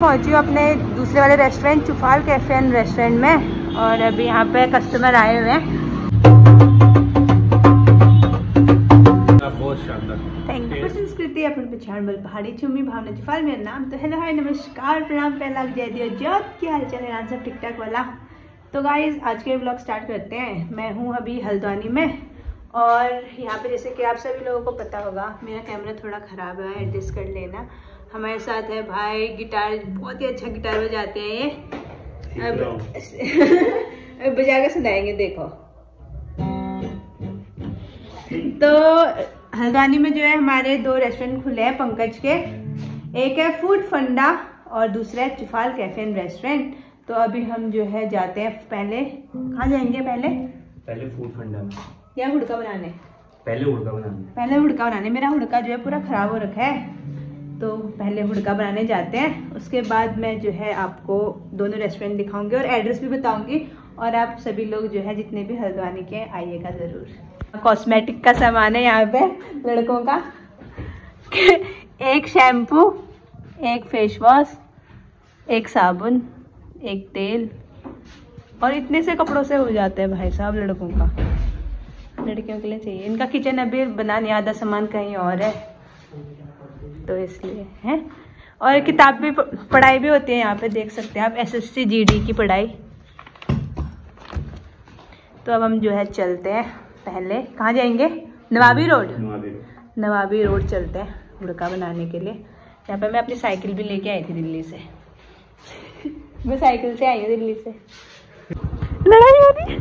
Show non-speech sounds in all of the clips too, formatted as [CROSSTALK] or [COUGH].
पहुँची हूँ अपने दूसरे वाले restaurant Chufal cafe and restaurant में और अभी यहाँ पे कस्टमर आए हुए हैं। थैंक यू संस्कृति अपन पहचान बल पहाड़ी चुम्मी भावना चुफाल मेरा नाम तो हेलो हाय नमस्कार प्रणाम पहला जय दियो जॉब क्या हाल चाल है? सब ठीक ठाक वाला? तो गाइज़ आज के ब्लॉग स्टार्ट करते हैं। मैं हूँ अभी हल्द्वानी में और यहाँ पे जैसे कि आप सभी लोगों को पता होगा मेरा कैमरा थोड़ा ख़राब है एडजस्ट कर लेना। हमारे साथ है भाई गिटार बहुत ही अच्छा गिटार बजाते हैं ये। अब [LAUGHS] अब बजा के सुनाएँगे देखो। तो हल्द्वानी में जो है हमारे दो रेस्टोरेंट खुले हैं पंकज के। एक है फ़ूड फंडा और दूसरा है चुफाल कैफ़े एंड रेस्टोरेंट तो अभी हम जो है जाते हैं पहले। कहाँ जाएँगे पहले? पहले फ़ूड फंडा में। या हुड़का बनाने? पहले उड़का बनाना। पहले हुड़का बनाने। मेरा हुड़का जो है पूरा ख़राब हो रखा है। तो पहले हुड़का बनाने जाते हैं। उसके बाद मैं जो है आपको दोनों रेस्टोरेंट दिखाऊँगी और एड्रेस भी बताऊँगी और आप सभी लोग जो है जितने भी हल्द्वानी के आइएगा ज़रूर। कॉस्मेटिक का सामान है यहाँ पे, लड़कों का। एक शैम्पू एक फेस वॉश एक साबुन, एक तेल और इतने से कपड़ों से हो जाते हैं भाई साहब लड़कों का। लड़कियों के लिए चाहिए। इनका किचन अभी बना नहीं आधा सामान कहीं और है। तो इसलिए है? और किताब भी पढ़ाई भी होती है यहाँ पे देख सकते हैं आप S S C G D की पढ़ाई। तो अब हम जो है चलते हैं पहले कहाँ जाएँगे? नवाबी रोड? नवाबी रोड। चलते हैं हुड़का बनाने के लिए। यहाँ पे मैं अपनी साइकिल भी लेके आई थी दिल्ली से। [LAUGHS] मैं साइकिल से आई हूँ दिल्ली से। लड़ाई हो रही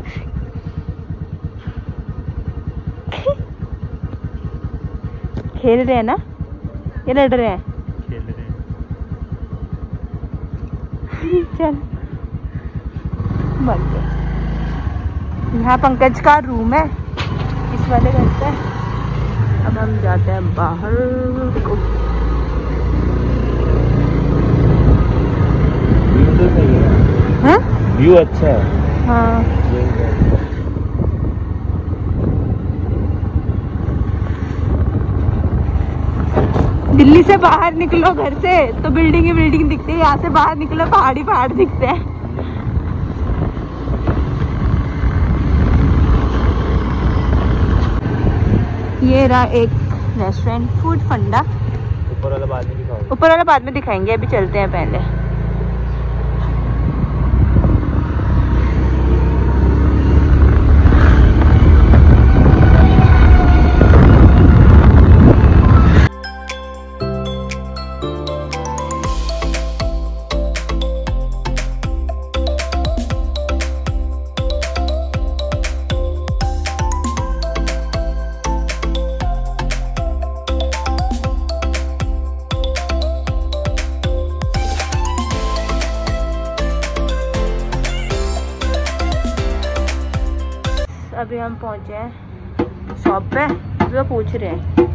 [LAUGHS] खेल रहे हैं ना? ये लड़ रहे हैं। खेल रहे हैं। [LAUGHS] चल। बन गए यहाँ पंकज का रूम है। इस वाले घर पे। अब हम जाते हैं बाहर। को व्यू तो है। हाँ? व्यू अच्छा है। हाँ। दिल्ली से बाहर निकलो घर से। तो बिल्डिंग ही बिल्डिंग दिखती है। यहाँ से बाहर निकलो पहाड़ी पहाड़ दिखते हैं। ये रहा एक रेस्टोरेंट फ़ूड फंडा। ऊपर वाला बाद में दिखाओ ऊपर वाला बाद में दिखाएँगे अभी चलते हैं पहले। अभी हम पहुँचे हैं शॉप पे जो पूछ रहे हैं।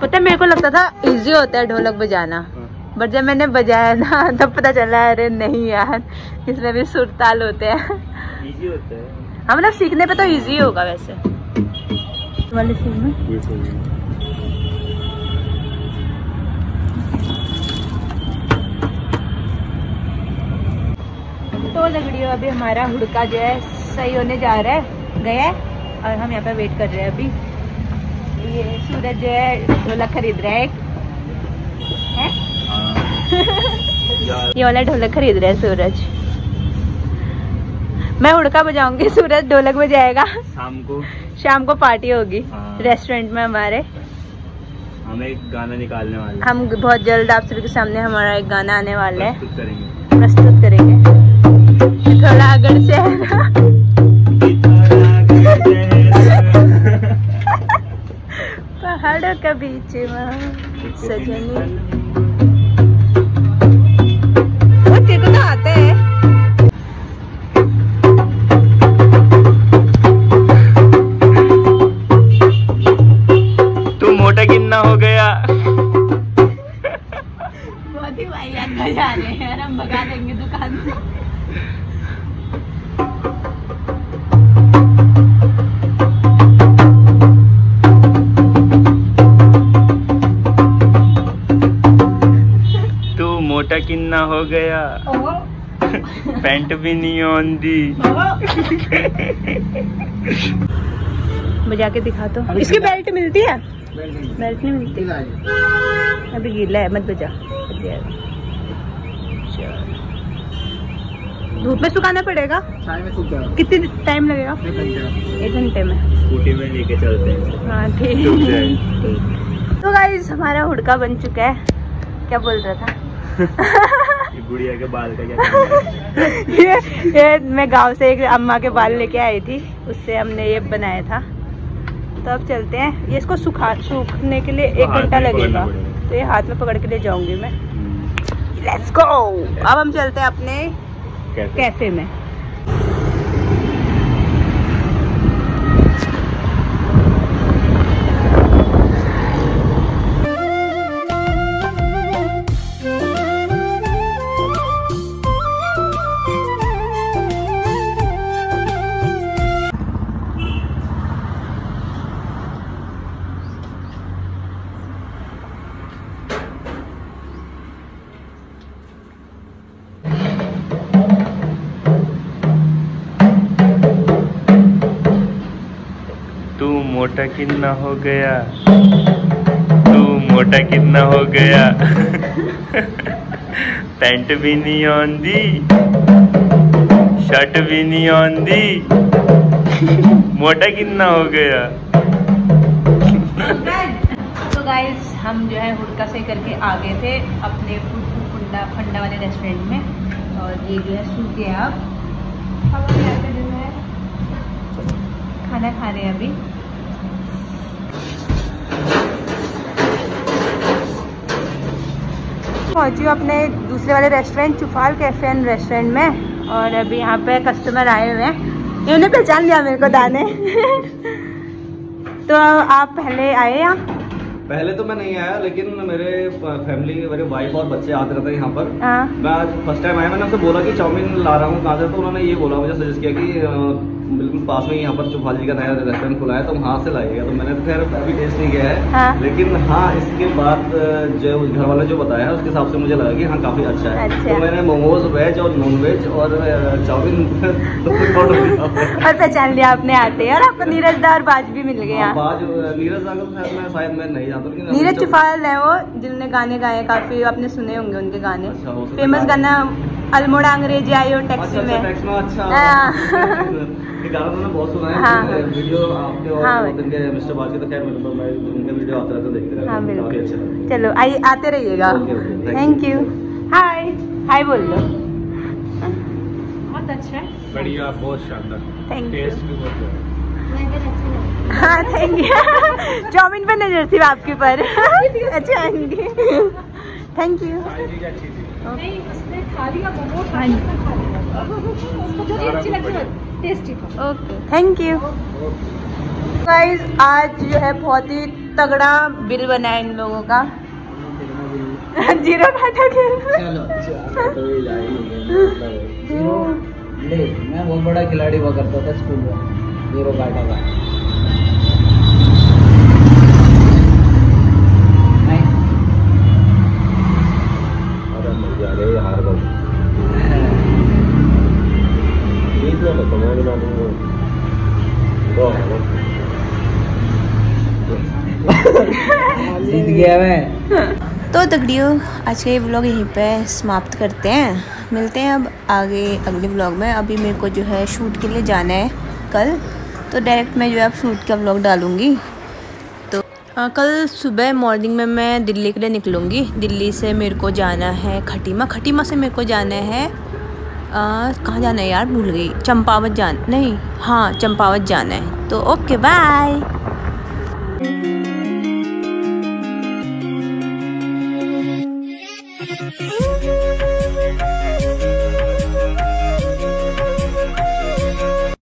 पता है, मेरे को लगता था इजी होता है ढोलक बजाना बट जब मैंने बजाया ना [LAUGHS] तब पता चला अरे नहीं यार इसमें भी सुरताल होते हैं। इजी होता है। हाँ मतलब सीखने पे तो इजी होगा वैसे। वाले सीन में? तो लगड़ियों अभी हमारा हुड़का जो है सही होने जा रहा है गया है और हम यहाँ पे वेट कर रहे हैं अभी। ये सूरज जो है ढोलक खरीद रहा है। एक ये वाला ढोलक खरीद रहा है सूरज। मैं हुड़का बजाऊँगी सूरज ढोलक बजाएगा। शाम को। शाम को पार्टी होगी हाँ। रेस्टोरेंट में हमारे। हम एक गाना निकालने वाले हम बहुत जल्द आप सभी के सामने हमारा एक गाना आने वाला है। प्रस्तुत करेंगे। ये थोड़ा अगर से। है पहाड़ों के बीच में सजनी। को तो आता है? तू मोटा हो गया। बहुत ही वाहियात बजा रहे हैं हम भगा देंगे दुकान से। मोटा किन्ना हो गया। पैंट भी नहीं आंदी बजा के दिखा तो इसकी बेल्ट मिलती है? बेल्ट नहीं। मिलती। अभी गीला है मत बजा। धूप में सुखाना पड़ेगा? कितनी टाइम लगेगा? एक घंटे। में। स्कूटी में लेके चलते हैं। हाँ ठीक। ठीक तो गाइस हमारा हुड़का बन चुका है। क्या बोल रहा था? गुड़िया के बाल का क्या [LAUGHS] ये, ये मैं गाँव से एक अम्मा के बाल लेके आई थी। उससे हमने ये बनाया था। तो अब चलते हैं। ये इसको सुखा सूखने के लिए एक घंटा लगेगा। तो ये हाथ में पकड़ के ले जाऊँगी मैं। हम्म, लेट्स गो अब हम चलते हैं अपने कैफ़े में? मोटा कितना हो गया। तू मोटा कितना हो गया। [LAUGHS] पैंट भी नहीं आंदी शर्ट भी नहीं आंदी मोटा कितना हो गया। तो गाइस हम जो है हुड़का से करके आ गए थे अपने फ़ूड फ़ूड, फंडा वाले रेस्टोरेंट में। और ये जो है सूख गया अब हम जो है खाना खा रहे हैं अभी। पहुँची हूँ अपने दूसरे वाले restaurant Chufal cafe and restaurant में। और अभी यहाँ पे कस्टमर आए हुए हैं। इन्होंने पहचान लिया मेरे को दाने। तो आप पहले आए यहाँ? पहले तो मैं नहीं आया लेकिन मेरे फैमिली मेरे वाइफ और बच्चे आते रहते हैं यहाँ पर। हाँ। मैं आज फ़र्स्ट टाइम आया मैंने उनसे बोला कि चाउमीन ला रहा हूँ कहाँ से? तो उन्होंने ये बोला मुझे सजेस्ट किया कि बिल्कुल पास में यहाँ पर चुफाल जी का नया रेस्टोरेंट खुला है तो वहाँ से लाइएगा तो मैंने तो खैर अभी टेस्ट नहीं किया है। हाँ। लेकिन हाँ इसके बाद जो घर वाले जो बताया उसके हिसाब से मुझे लगा कि हाँ काफ़ी अच्छा है। अच्छा। तो मैंने मोमोज वेज और नॉन वेज और चाउमीन [LAUGHS] और पहचान लिया आपने आते हैं और आपको नीरज दा और बाज भी मिल गया। हाँ, बाज नीरज सागर तो शायद मैं नहीं जानता नीरज चुफाल है वो जिन्होंने गाने गाए काफ़ी आपने सुने होंगे उनके गाने। अच्छा, हो है फ़ेमस गाने। अल्मोड़ा अंग्रेज़ी आई हो टैक्सी अच्छा में। अच्छा हाँ। गाना तो मैंने बहुत सुना है हाँ, हाँ। वीडियो आपके और हाँ, दो मिस्टर बाज तो खैर मेरे मैं उनके वीडियो आते रहते देखते रहता हाँ काफ़ी बिल्कुल। अच्छे लगते हैं। चलो आइए आते रहिएगा। थैंक यू हाय हाय बोल दो। बहुत अच्छा है। बढ़िया बहुत शानदार। थैंक यू भी बहुत हाँ। थैंक यू चाउमीन पर नज़र थी आपके पर। [LAUGHS] अच्छा thank you okay. Thank you guys आज जो है बहुत ही तगड़ा बिल बना है इन लोगों का। [LAUGHS] ज़ीरो घाटा खेल [LAUGHS] मैं बहुत बड़ा खिलाड़ी हुआ करता था स्कूल में। ज़ीरो काटा का गया मैं। तो तगड़ियों, आज का ये व्लॉग यहीं पे समाप्त करते हैं। मिलते हैं अब आगे, अगले ब्लॉग में। अभी मेरे को जो है शूट के लिए जाना है कल। तो डायरेक्ट मैं जो है अब शूट का ब्लॉग डालूँगी। तो हाँ कल सुबह मॉर्निंग में मैं दिल्ली के लिए निकलूँगी। दिल्ली से मेरे को जाना है खटीमा। खटीमा से मेरे को जाना है कहाँ जाना है यार? भूल गई। चंपावत जान, नहीं हाँ चंपावत जाना है। तो ओके बाय